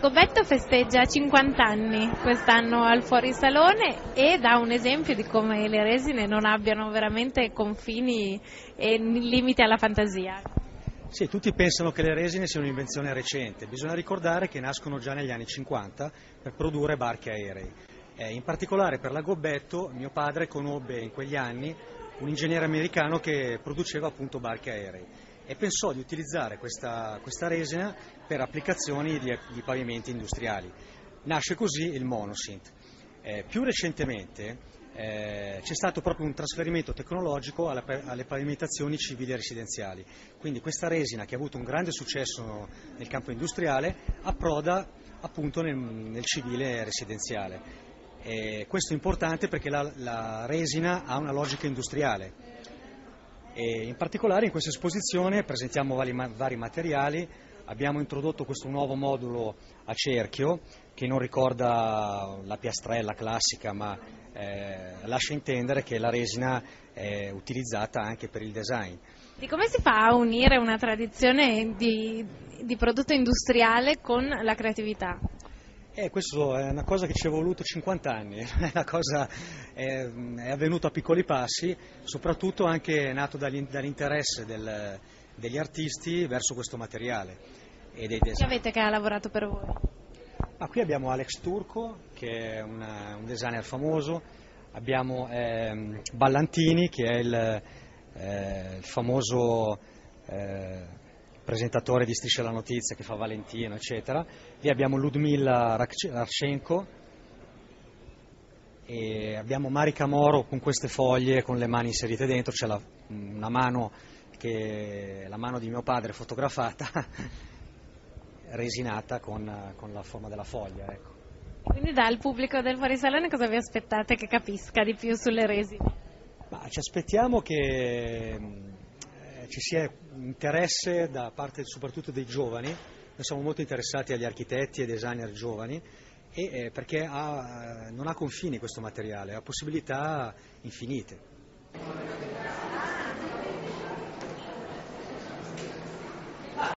Scobetto festeggia 50 anni quest'anno al fuorisalone e dà un esempio di come le resine non abbiano veramente confini e limiti alla fantasia. Sì, tutti pensano che le resine siano un'invenzione recente, bisogna ricordare che nascono già negli anni 50 per produrre barchi aerei. Eh, in particolare per la Gobetto mio padre conobbe in quegli anni un ingegnere americano che produceva appunto barchi aerei e pensò di utilizzare questa, questa resina per applicazioni di, di, pavimenti industriali. Nasce così il monosynth. Eh, più recentemente eh, c'è stato proprio un trasferimento tecnologico alla, alle pavimentazioni civili e residenziali, quindi questa resina che ha avuto un grande successo nel campo industriale approda appunto nel, nel civile residenziale. E questo è importante perché la, la resina ha una logica industriale, e in particolare in questa esposizione presentiamo vari, vari materiali, abbiamo introdotto questo nuovo modulo a cerchio che non ricorda la piastrella classica ma eh, lascia intendere che la resina è utilizzata anche per il design. Di come si fa a unire una tradizione di, di prodotto industriale con la creatività? Eh, questo è una cosa che ci è voluto 50 anni, è, cosa, è, è avvenuto a piccoli passi, soprattutto anche nato dall'interesse del, degli artisti verso questo materiale. E dei Chi avete che ha lavorato per voi? Ah, qui abbiamo Alex Turco, che è una, un designer famoso, abbiamo eh, Ballantini, che è il, eh, il famoso... Eh, presentatore di Striscia la Notizia che fa Valentino, eccetera. Lì abbiamo Ludmilla Arshenko e abbiamo Marika Moro con queste foglie con le mani inserite dentro, c'è la, una mano che la mano di mio padre fotografata, resinata con, con, la forma della foglia. Ecco. Quindi dal pubblico del Fuorisalone cosa vi aspettate che capisca di più sulle resine? Ma ci aspettiamo che ci sia interesse da parte soprattutto dei giovani, noi siamo molto interessati agli architetti e designer giovani e, eh, perché ha, non ha confini questo materiale, ha possibilità infinite.